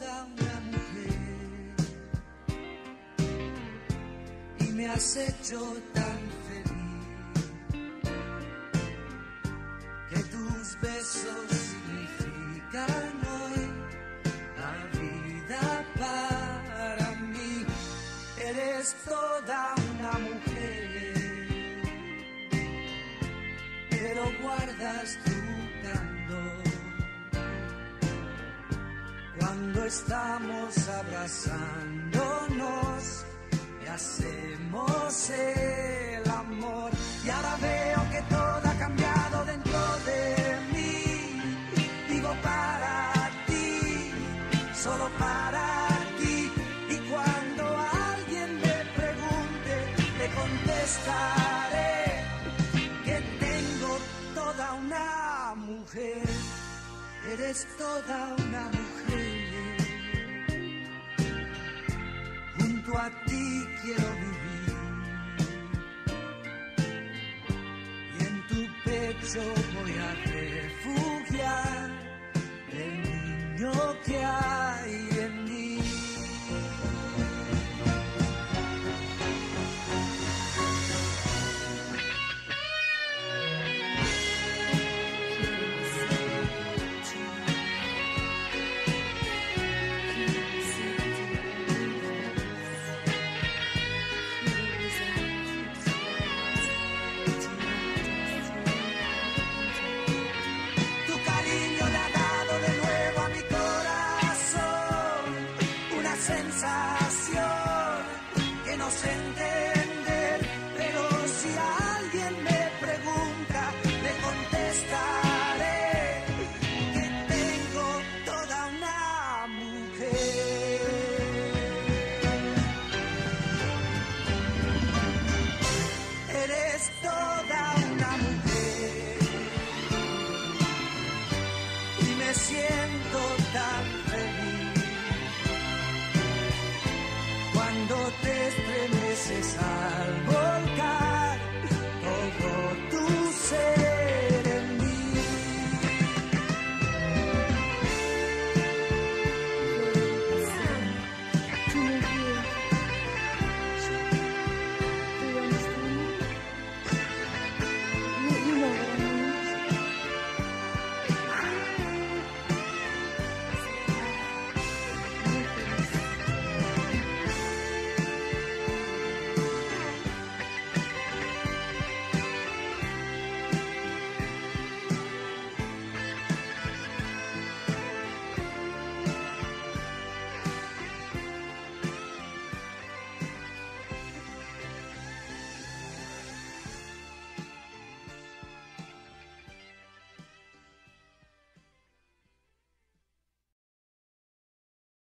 toda una mujer y me has hecho tan feliz que tus besos significan hoy la vida para mí. Eres toda una mujer, pero guardas tu estamos abrazándonos y hacemos el amor. Y ahora veo que todo ha cambiado dentro de mí. Vivo para ti, solo para ti. Y cuando alguien me pregunte, le contestaré que tengo toda una mujer. Eres toda una mujer. Junto a ti quiero vivir. Y en tu pecho voy a refugiar sensación que no sé entender, pero si alguien me pregunta, le contestaré que tengo toda una mujer. Eres toda una mujer y me siento tan